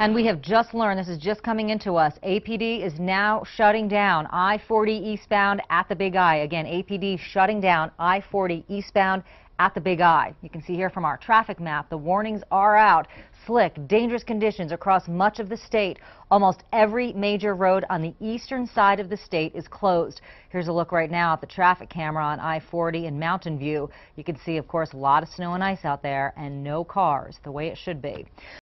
And we have just learned, this is just coming into us, APD is now shutting down I-40 eastbound at the Big I. Again, APD shutting down I-40 eastbound at the Big I. You can see here from our traffic map, the warnings are out. Slick, dangerous conditions across much of the state. Almost every major road on the eastern side of the state is closed. Here's a look right now at the traffic camera on I-40 in Mountain View. You can see, of course, a lot of snow and ice out there and no cars, the way it should be.